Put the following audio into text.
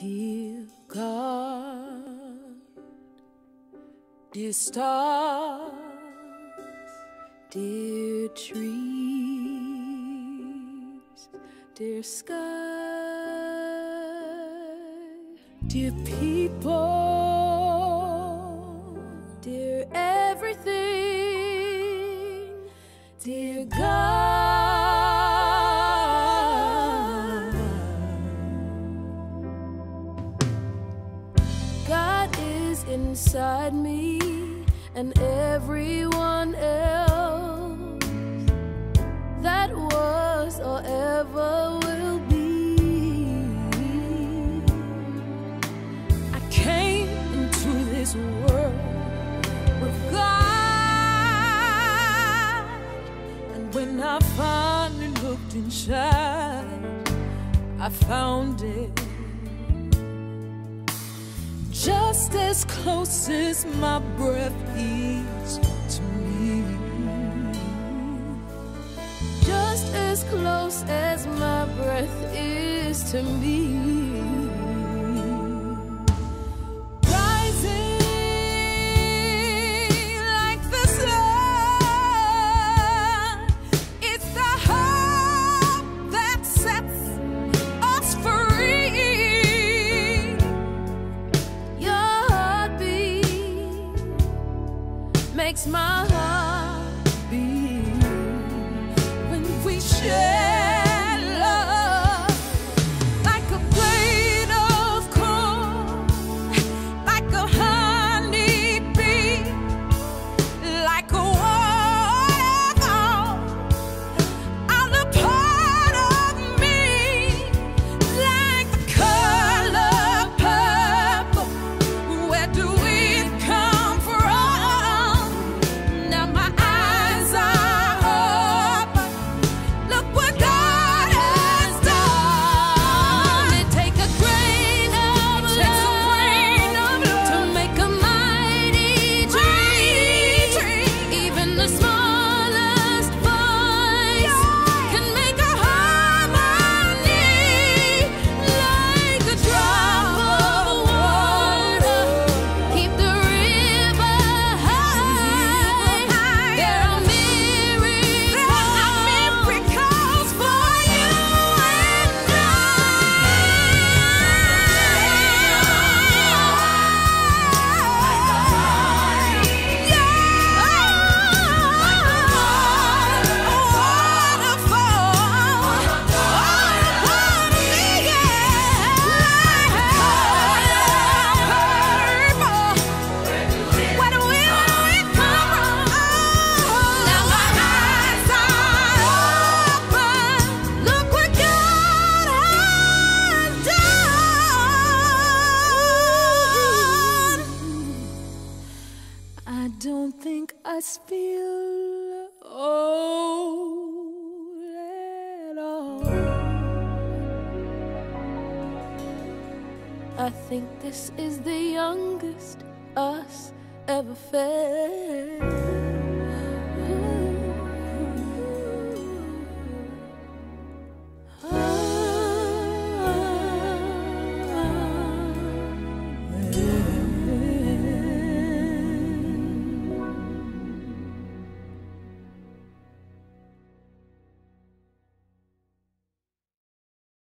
Dear God, dear stars, dear trees, dear sky, dear people, dear everything, dear God. Inside me and everyone else that was or ever will be. I came into this world with God, and when I finally looked inside, I found it just as close as my breath is to me. Just as close as my breath is to me. Makes my heart beat. When we share don't think I feel old at all. I think this is the youngest us ever felt.